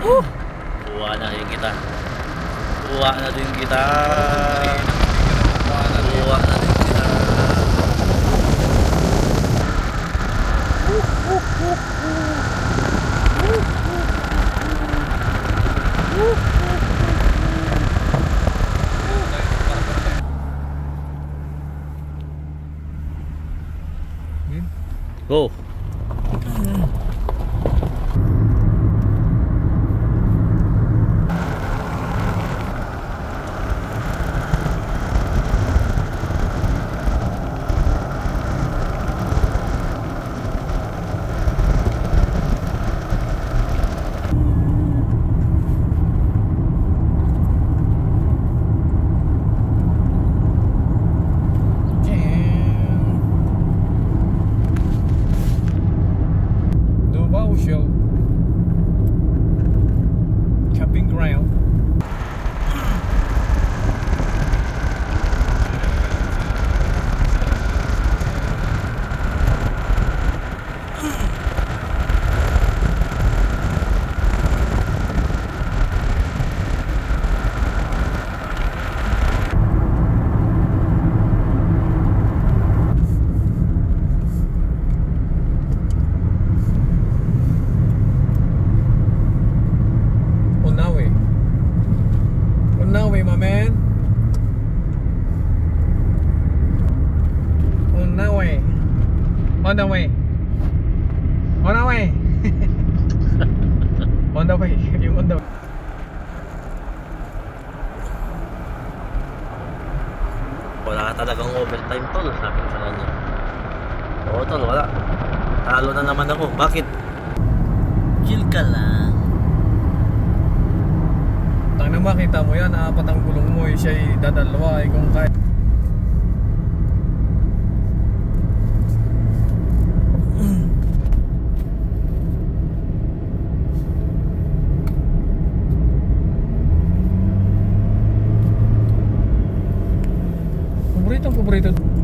Huh. Wah, nah yang kita. Wah, nah kita. Wah, nah получал On the way On the way On the way Yung on the way Wala ka talagang overtime tol. Sabi sa kanya. Oo tol, wala. Talo na naman ako. Bakit? Chill ka lang. Tang na makita mo yan Apat ang gulong mo eh, Siya'y dadalawa eh, Kung kahit Paborito paborito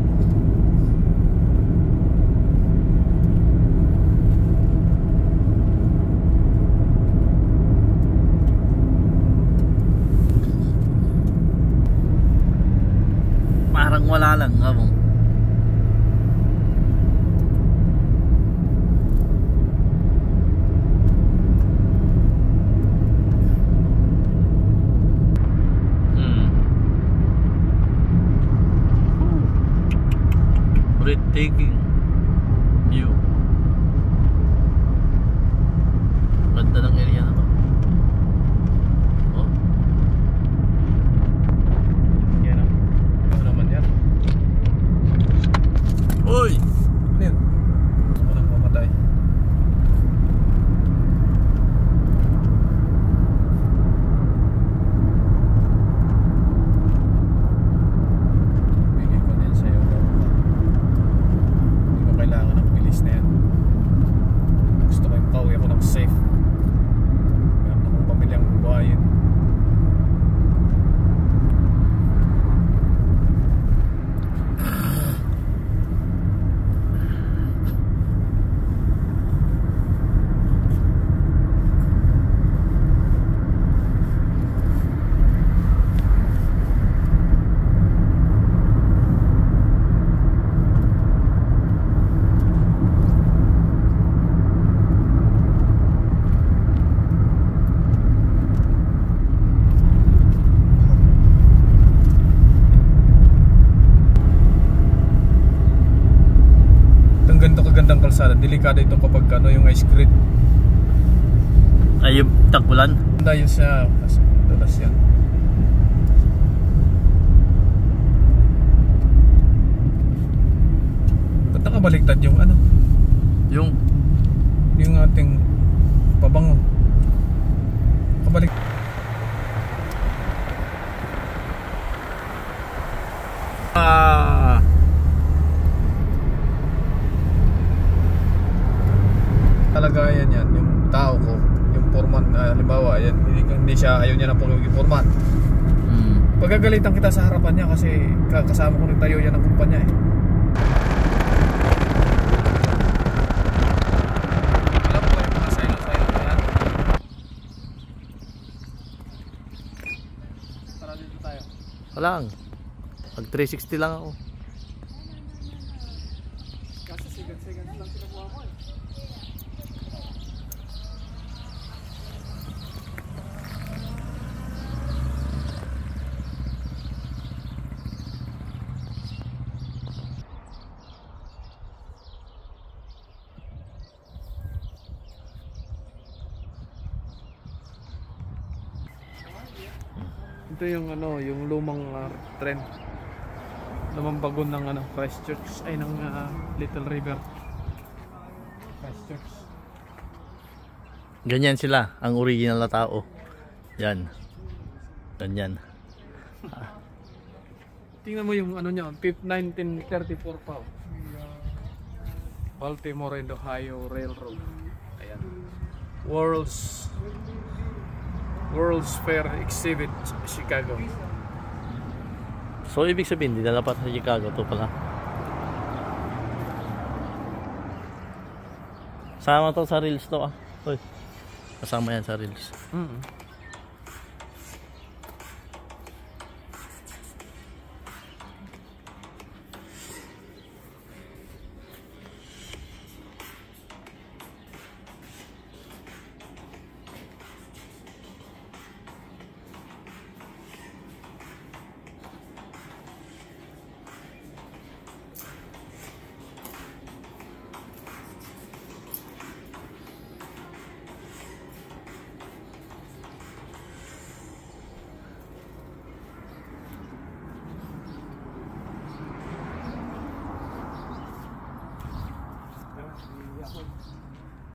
Parang wala lang. Amo. taking kalsada, delikado ito kapag ano yung ice cream. Ay, yung takulan. Dahil siya, kasi dulas yan. Ba't nakabaliktad yung ano? Yung Yung ating pabango. Kabalik. Ah. kalagayan yan yung tao ko yung format na halimbawa yan hindi, hindi siya ayaw niya na pag-format mm. pagagalitan kita sa harapan niya kasi kasama ko nagtayo yan ng kumpanya eh Wala lang. Pag 360 lang ako. Kasi second second lang sinukuha ko eh. Ito yung ano, yung lumang ah, trend lumang bagon ng ano, Christchurch ay ng ah, Little River. Christchurch. Ganyan sila, ang original na tao. Yan. Ganyan. Tingnan mo yung ano niya, 5, 1934 pa. oh. Baltimore and Ohio Railroad. Ayan. World's World's Fair Exhibit Chicago. So, ibig sabihin, dinala pa sa Chicago to pala. Sama to sa reels to ah. Uy. Kasama yan sa reels. Mm